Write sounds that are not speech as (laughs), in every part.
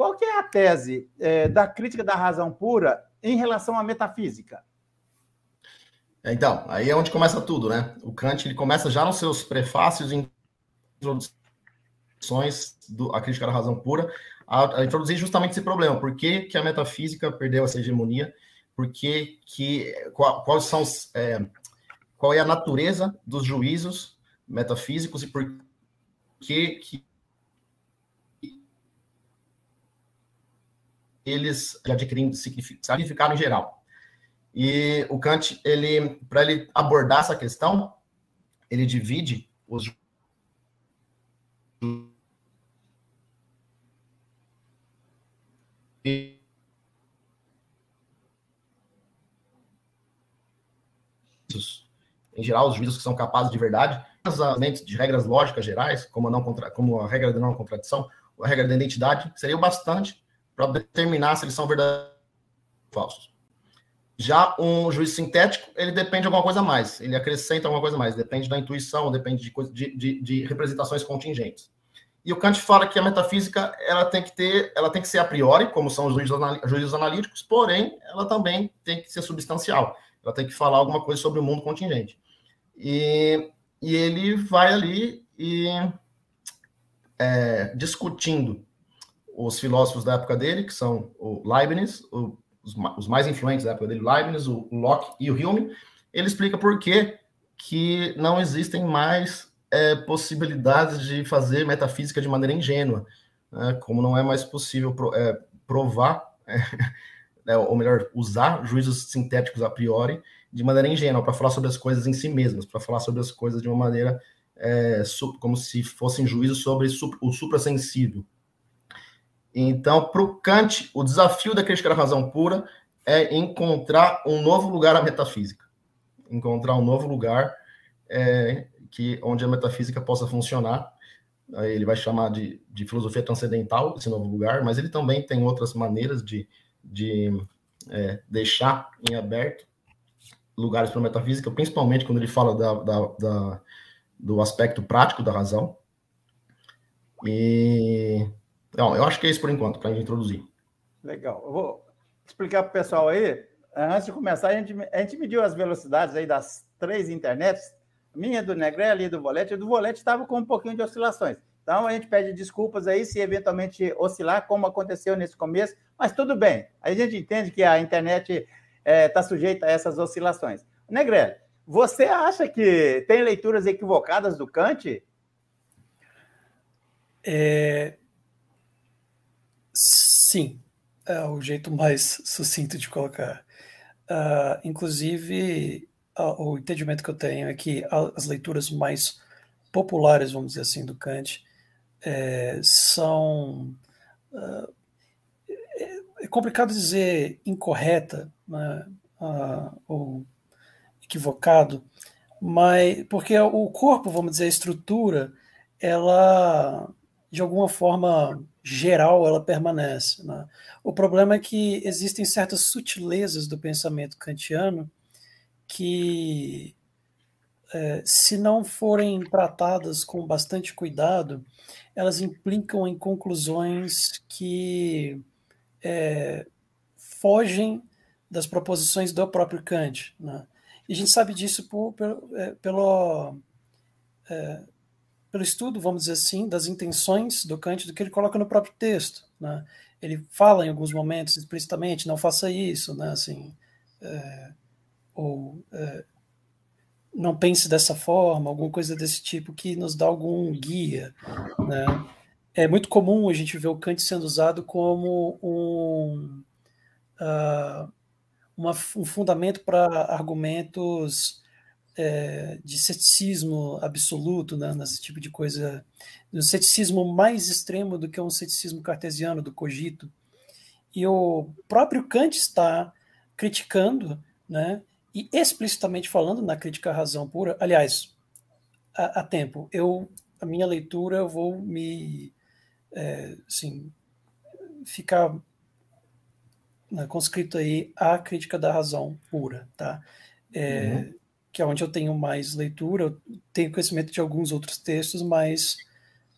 qual que é a tese é, da crítica da razão pura em relação à metafísica? Então, aí é onde começa tudo, né? O Kant ele começa já nos seus prefácios e introduções do, a crítica da razão pura a, a, introduzir justamente esse problema. Por que, que a metafísica perdeu essa hegemonia? Por que, que qual, quais são os, é, qual é a natureza dos juízos metafísicos e por que, que eles adquirindo significado em geral. E o Kant, ele, para ele abordar essa questão, ele divide os em geral, os juízos que são capazes de verdade, de regras lógicas gerais, como a, não contra, como a regra da não contradição, a regra da identidade, seria o bastante para determinar se eles são verdadeiros ou falsos. Já um juiz sintético, ele depende de alguma coisa a mais, ele acrescenta alguma coisa a mais, depende da intuição, depende de, de, de, de representações contingentes. E o Kant fala que a metafísica ela tem que ter, ela tem que ser a priori, como são os juízos analíticos, porém ela também tem que ser substancial. Ela tem que falar alguma coisa sobre o mundo contingente. E, e ele vai ali e é, discutindo os filósofos da época dele, que são o Leibniz, o, os, os, mais influentes da época dele, Leibniz, o Locke e o Hume, ele explica por que, que não existem mais é, possibilidades de fazer metafísica de maneira ingênua, né? como não é mais possível pro, é, provar, (laughs) é, ou melhor, usar juízos sintéticos a priori de maneira ingênua, para falar sobre as coisas em si mesmas, para falar sobre as coisas de uma maneira é, como se fossem juízos sobre o suprassensível. Então, para o Kant, o desafio da crítica da razão pura é encontrar um novo lugar à metafísica, encontrar um novo lugar é, que onde a metafísica possa funcionar. Ele vai chamar de, de filosofia transcendental esse novo lugar, mas ele também tem outras maneiras de, de é, deixar em aberto lugares para a metafísica, principalmente quando ele fala da, da, da, do aspecto prático da razão. E então, eu acho que é isso por enquanto, para a gente introduzir. Legal. Eu vou explicar para o pessoal aí. Antes de começar, a gente, a gente mediu as velocidades aí das três internets minha, do Negrelli e do Volete, do Volete estava com um pouquinho de oscilações. Então a gente pede desculpas aí se eventualmente oscilar, como aconteceu nesse começo, mas tudo bem. A gente entende que a internet está é, tá sujeita a essas oscilações. Negrelli, você acha que tem leituras equivocadas do Kant? É... Sim, é o jeito mais sucinto de colocar. Uh, inclusive, o entendimento que eu tenho é que as leituras mais populares, vamos dizer assim, do Kant é, são. Uh, é complicado dizer incorreta né, uh, ou equivocado, mas porque o corpo, vamos dizer, a estrutura, ela de alguma forma geral ela permanece. Né? O problema é que existem certas sutilezas do pensamento kantiano que, é, se não forem tratadas com bastante cuidado, elas implicam em conclusões que é, fogem das proposições do próprio Kant. Né? E a gente sabe disso por, pelo, é, pelo estudo, vamos dizer assim, das intenções do Kant, do que ele coloca no próprio texto. Né? Ele fala em alguns momentos explicitamente, não faça isso, né? assim, é, ou é, não pense dessa forma, alguma coisa desse tipo que nos dá algum guia. Né? É muito comum a gente ver o Kant sendo usado como um, uh, uma, um fundamento para argumentos é, de ceticismo absoluto, né, nesse tipo de coisa, um ceticismo mais extremo do que um ceticismo cartesiano do cogito. E o próprio Kant está criticando né, e explicitamente falando na crítica à razão pura, aliás, a, a tempo, eu a minha leitura eu vou me é, assim, ficar né, conscrito aí a crítica da razão pura, tá? É, uhum. Que é onde eu tenho mais leitura, eu tenho conhecimento de alguns outros textos, mas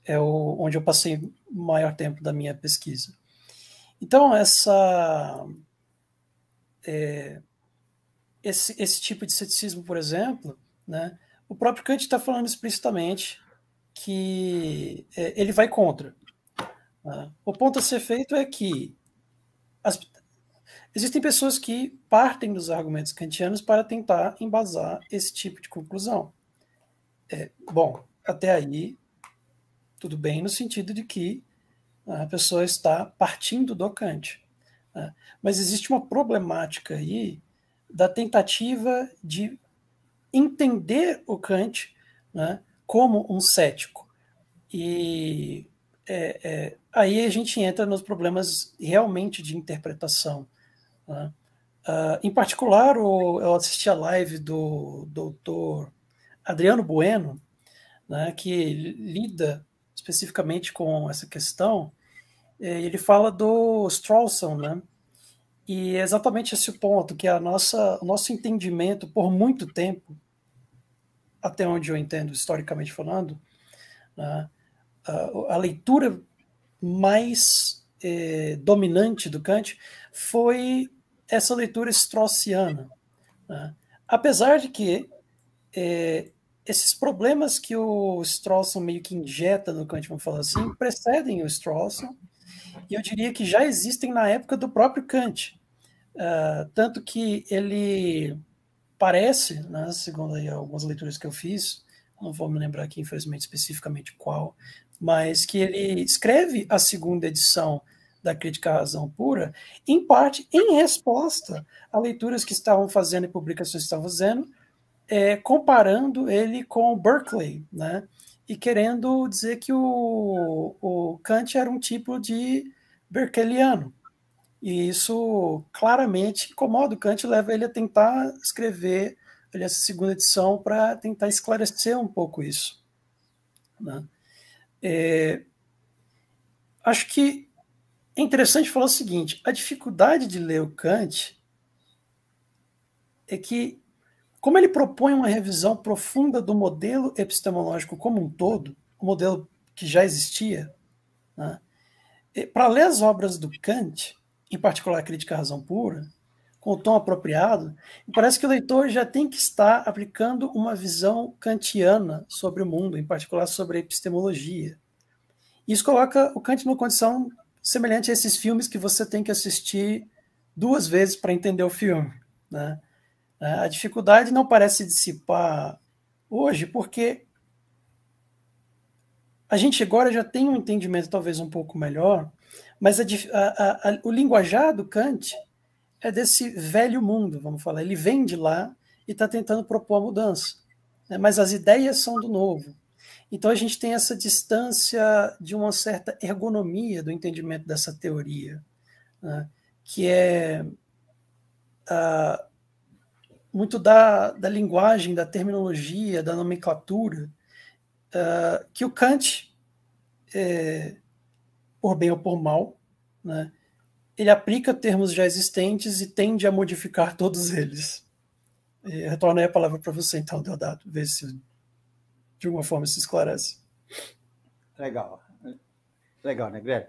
é o, onde eu passei maior tempo da minha pesquisa. Então, essa, é, esse, esse tipo de ceticismo, por exemplo, né, o próprio Kant está falando explicitamente que é, ele vai contra. Né? O ponto a ser feito é que as, existem pessoas que partem dos argumentos kantianos para tentar embasar esse tipo de conclusão. É, bom, até aí, tudo bem no sentido de que a pessoa está partindo do Kant. Né? Mas existe uma problemática aí da tentativa de entender o Kant né, como um cético. E é, é, aí a gente entra nos problemas realmente de interpretação. Né? Uh, em particular, o, eu assisti a live do doutor Adriano Bueno, né, que lida especificamente com essa questão. Ele fala do Strawson, né? E é exatamente esse ponto, que a nossa, o nosso entendimento, por muito tempo, até onde eu entendo historicamente falando, né, a, a, leitura mais eh, dominante do Kant foi essa leitura straussiana. Né? Apesar de que eh, esses problemas que o Strawson meio que injeta no Kant, vamos falar assim, precedem o Strawson, e eu diria que já existem na época do próprio Kant. Uh, tanto que ele parece, né, segundo algumas leituras que eu fiz, não vou me lembrar aqui, infelizmente, especificamente qual, mas que ele escreve a segunda edição da Crítica à Razão Pura, em parte em resposta a leituras que estavam fazendo e publicações que estavam fazendo, é, comparando ele com Berkeley, né? E querendo dizer que o, o Kant era um tipo de Berkeleyiano. E isso claramente incomoda o Kant, leva ele a tentar escrever essa segunda edição para tentar esclarecer um pouco isso. Né? É, acho que é interessante falar o seguinte: a dificuldade de ler o Kant é que como ele propõe uma revisão profunda do modelo epistemológico como um todo, o um modelo que já existia, né? para ler as obras do Kant, em particular a Crítica à Razão Pura, com o tom apropriado, parece que o leitor já tem que estar aplicando uma visão kantiana sobre o mundo, em particular sobre a epistemologia. Isso coloca o Kant numa condição semelhante a esses filmes que você tem que assistir duas vezes para entender o filme. Né? É, a dificuldade não parece dissipar hoje, porque a gente agora já tem um entendimento talvez um pouco melhor, mas a, a, a, o linguajar do Kant é desse velho mundo, vamos falar. Ele vem de lá e está tentando propor a mudança, né? mas as ideias são do novo. Então a gente tem essa distância de uma certa ergonomia do entendimento dessa teoria, né? que é uh, muito da, da linguagem, da terminologia, da nomenclatura, uh, que o Kant, é, por bem ou por mal, né, ele aplica termos já existentes e tende a modificar (laughs) todos eles. E retorno aí a palavra para você, então, Deodato, ver se de alguma forma se esclarece. Legal. Legal, né, Greg?